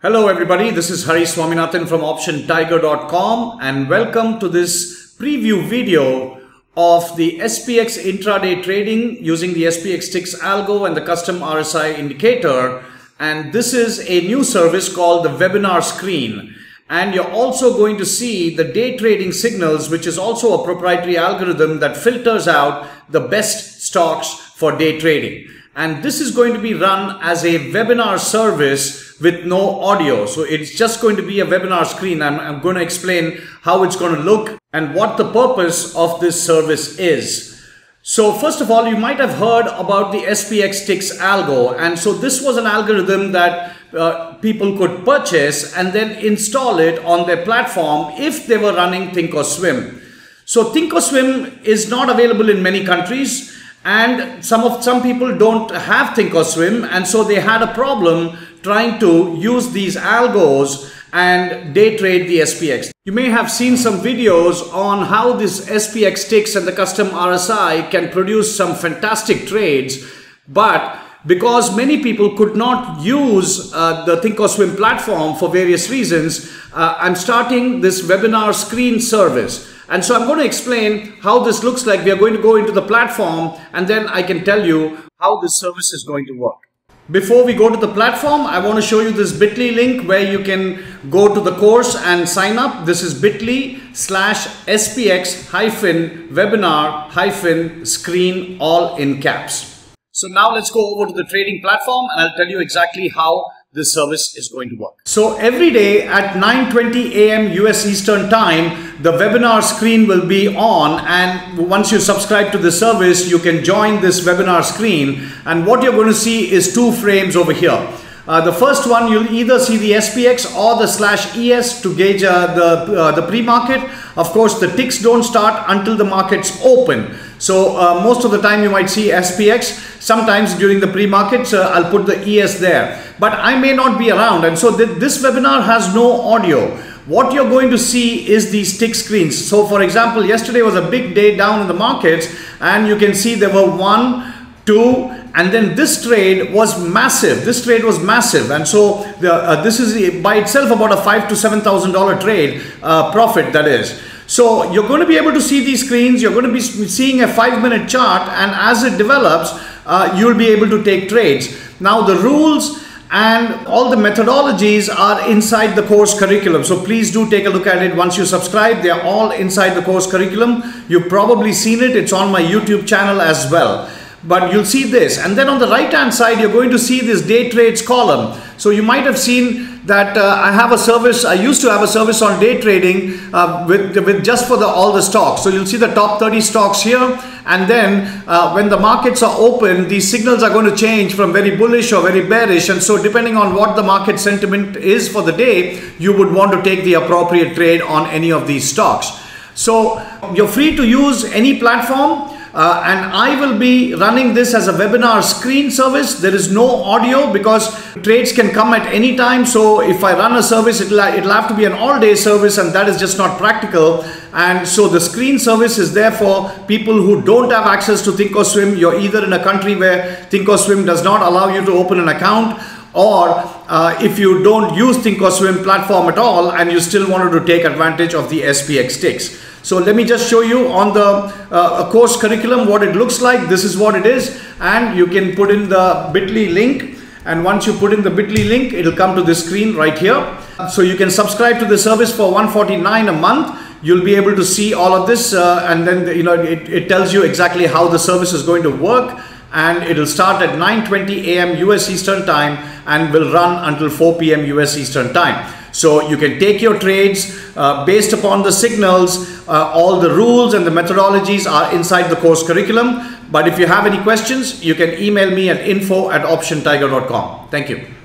Hello everybody, this is Hari Swaminathan from OptionTiger.com and welcome to this preview video of the SPX intraday trading using the SPX Ticks algo and the custom RSI indicator. And this is a new service called the webinar screen. And you're also going to see the day trading signals, which is also a proprietary algorithm that filters out the best stocks for day trading. And this is going to be run as a webinar service with no audio. So it's just going to be a webinar screen. I'm, I'm going to explain how it's going to look and what the purpose of this service is. So first of all, you might have heard about the SPX Ticks algo. And so this was an algorithm that uh, people could purchase and then install it on their platform if they were running Thinkorswim. So Thinkorswim is not available in many countries and some of some people don't have Thinkorswim and so they had a problem trying to use these algos and day trade the SPX. You may have seen some videos on how this SPX ticks and the custom RSI can produce some fantastic trades, but because many people could not use uh, the Thinkorswim platform for various reasons, uh, I'm starting this webinar screen service. And so I'm going to explain how this looks like. We are going to go into the platform and then I can tell you how this service is going to work. Before we go to the platform, I want to show you this bit.ly link where you can go to the course and sign up. This is bit.ly slash spx hyphen webinar hyphen screen all in caps. So now let's go over to the trading platform and I'll tell you exactly how this service is going to work. So every day at 9.20 a.m. US Eastern Time, the webinar screen will be on and once you subscribe to the service, you can join this webinar screen and what you're going to see is two frames over here. Uh, the first one, you'll either see the SPX or the slash ES to gauge uh, the, uh, the pre-market. Of course, the ticks don't start until the markets open. So uh, most of the time you might see SPX. Sometimes during the pre-markets, uh, I'll put the ES there. But I may not be around. And so th this webinar has no audio. What you're going to see is these tick screens. So for example, yesterday was a big day down in the markets and you can see there were one, two, and then this trade was massive. This trade was massive. And so the, uh, this is by itself about a five to $7,000 trade uh, profit that is. So you're going to be able to see these screens. You're going to be seeing a five minute chart and as it develops, uh, you'll be able to take trades. Now the rules and all the methodologies are inside the course curriculum. So please do take a look at it once you subscribe. They are all inside the course curriculum. You've probably seen it. It's on my YouTube channel as well. But you'll see this. And then on the right hand side, you're going to see this day trades column. So you might have seen that uh, I have a service, I used to have a service on day trading uh, with, with just for the, all the stocks. So you'll see the top 30 stocks here and then uh, when the markets are open, these signals are going to change from very bullish or very bearish and so depending on what the market sentiment is for the day, you would want to take the appropriate trade on any of these stocks. So you're free to use any platform. Uh, and I will be running this as a webinar screen service. There is no audio because trades can come at any time. So if I run a service, it'll, it'll have to be an all day service and that is just not practical. And so the screen service is there for people who don't have access to Thinkorswim. You're either in a country where Thinkorswim does not allow you to open an account or uh, if you don't use Thinkorswim platform at all and you still wanted to take advantage of the SPX ticks. So let me just show you on the uh, course curriculum what it looks like. This is what it is and you can put in the bit.ly link and once you put in the bit.ly link it'll come to this screen right here. So you can subscribe to the service for 149 a month. You'll be able to see all of this uh, and then you know it, it tells you exactly how the service is going to work and it'll start at 9:20 a.m. US Eastern Time and will run until 4 p.m. US Eastern Time. So you can take your trades uh, based upon the signals. Uh, all the rules and the methodologies are inside the course curriculum. But if you have any questions, you can email me at info at optiontiger.com. Thank you.